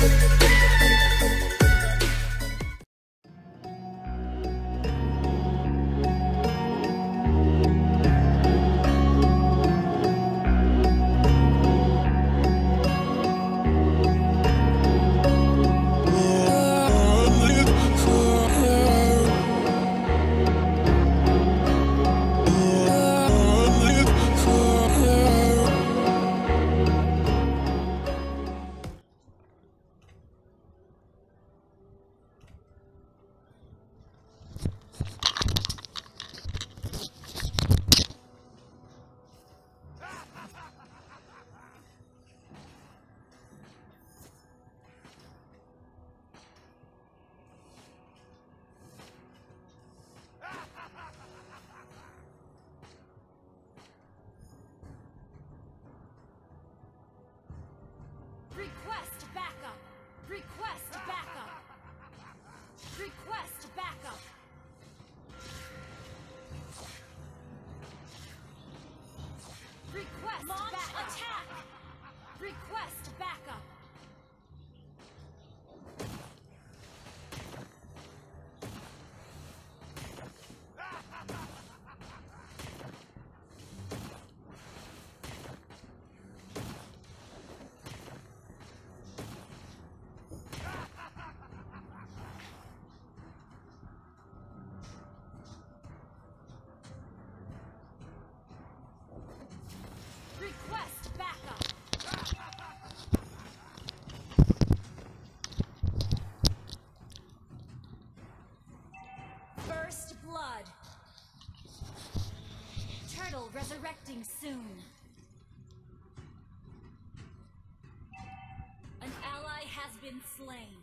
Request resurrecting soon. An ally has been slain.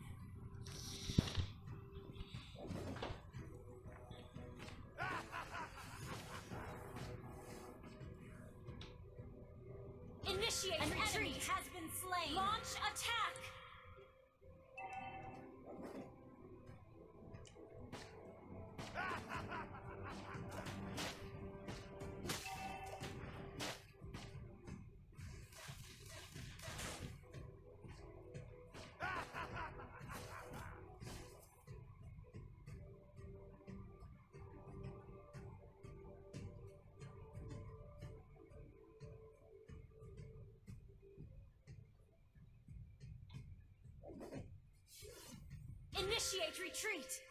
Initiate An enemy has been slain. Launch attack. Initiate retreat.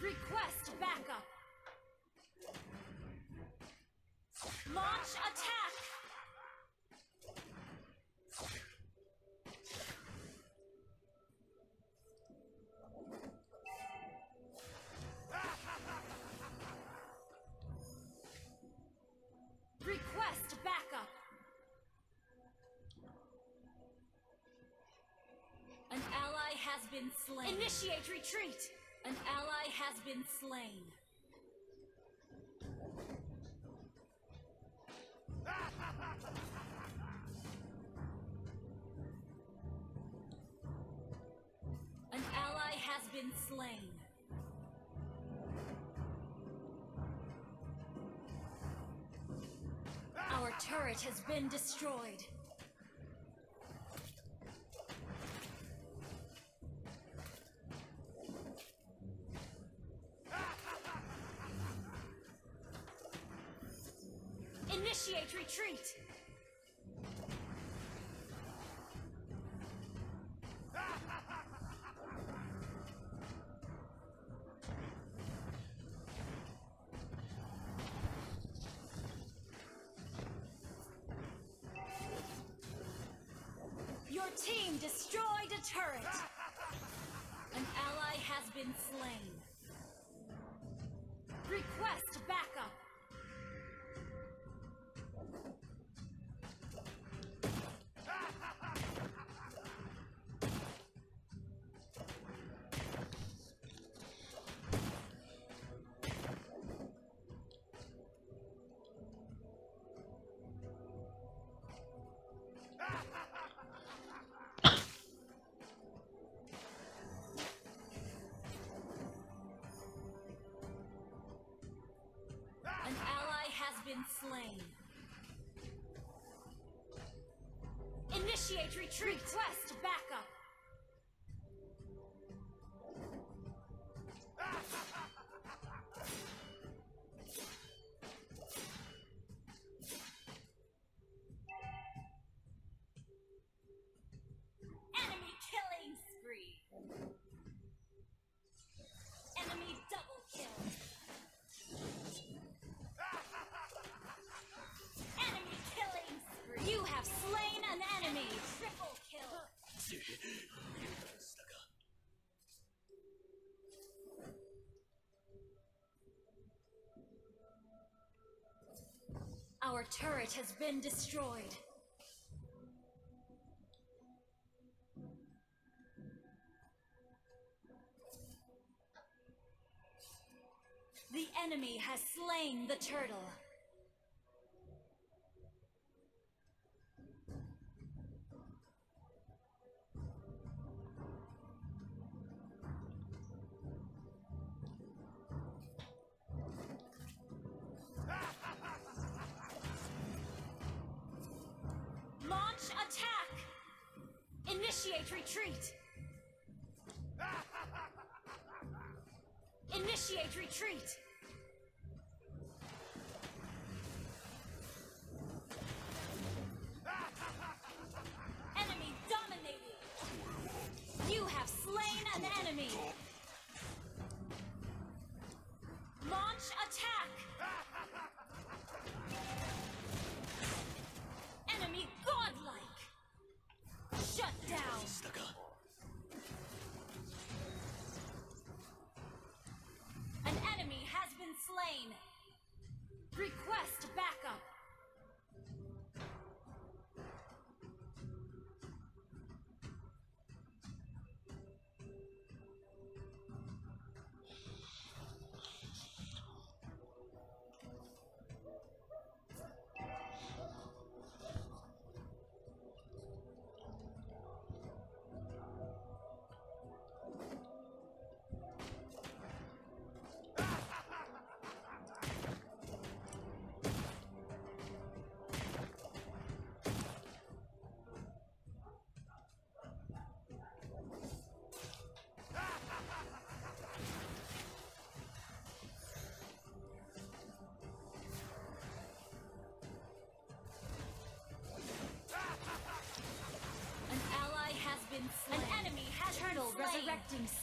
Request backup. Launch attack. Been slain. Initiate retreat. An ally has been slain. An ally has been slain. Our turret has been destroyed. Your team destroyed a turret. An ally has been slain. Request been slain. Initiate retreat. Request backup. Our turret has been destroyed. The enemy has slain the turtle. Initiate retreat! Initiate retreat!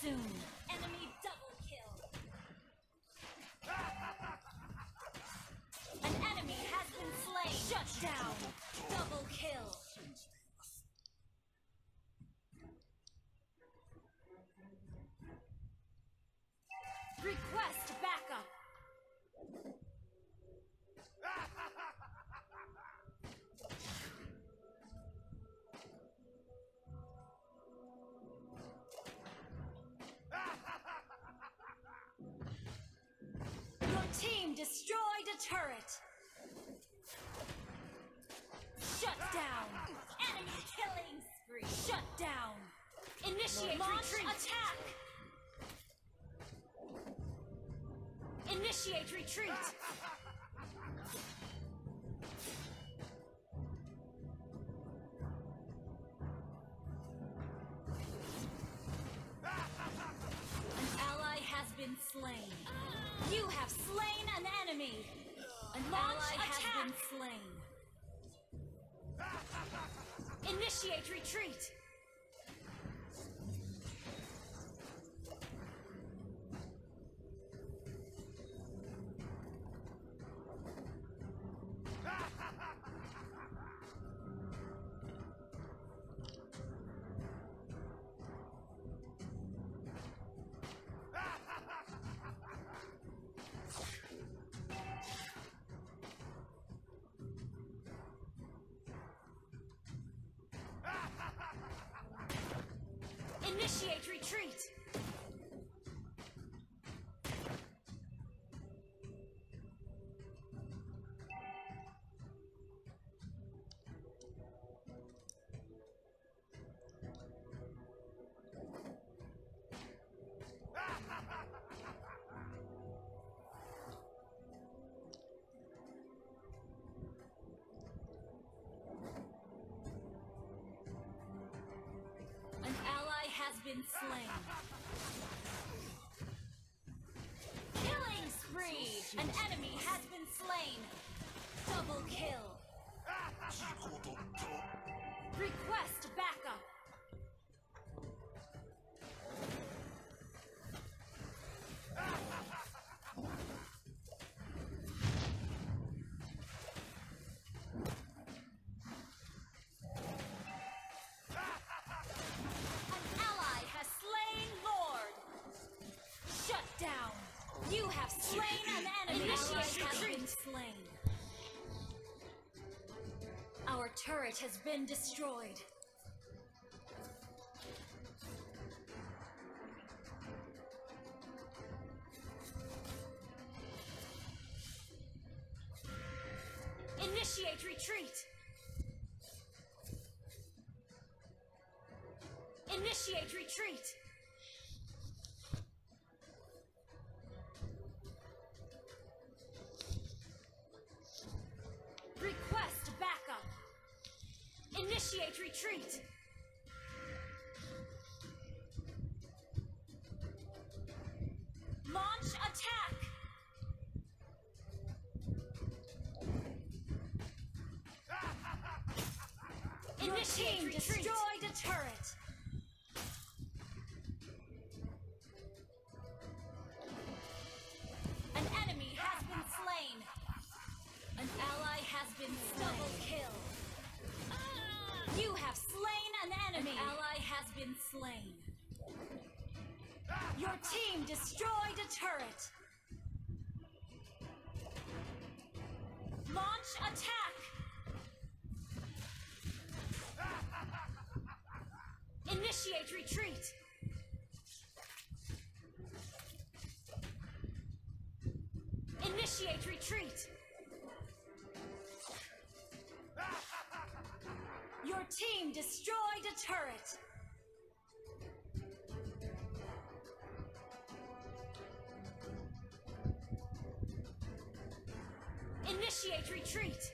Soon. Destroyed a turret. Shut down. Enemy killing spree. Shut down. Initiate Launch retreat. attack. Initiate retreat. An ally slain. Initiate retreat. Initiate retreat! Slain. Killing spree! An enemy has been slain. Double kill. Ah! Request You have slain an enemy. Initiate has been slain. Our turret has been destroyed. Initiate retreat. Initiate retreat. Initiate retreat. You have slain an enemy. An ally has been slain. Your team destroyed a turret. Launch attack. Initiate retreat. Initiate retreat. Team destroyed a turret. Initiate retreat.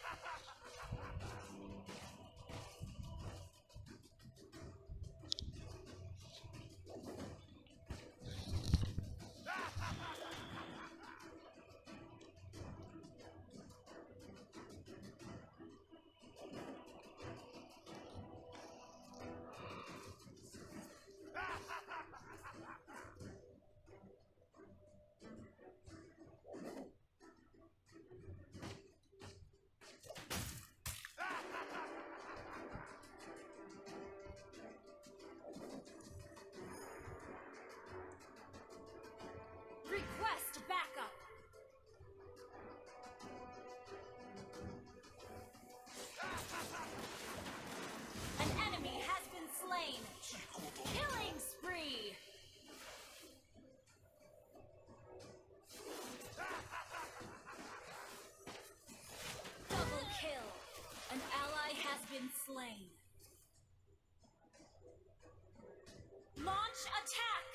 Been slain. Launch attack.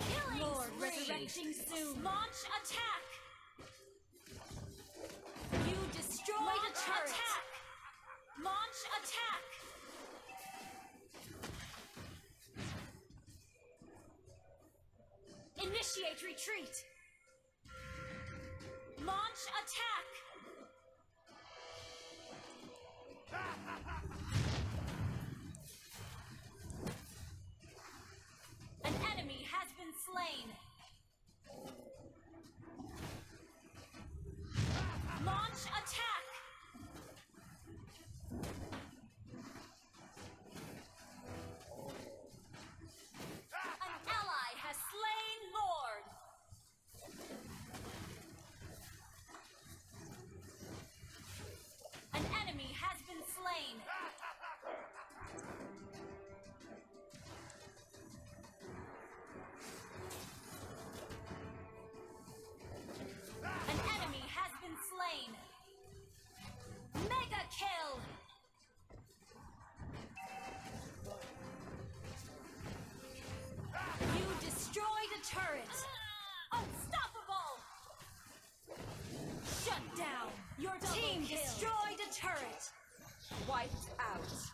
Killing Lord resurrecting soon. Launch attack. You destroyed Launch a turret. Attack. Launch attack. Initiate retreat. Launch attack. An enemy has been slain. wiped out.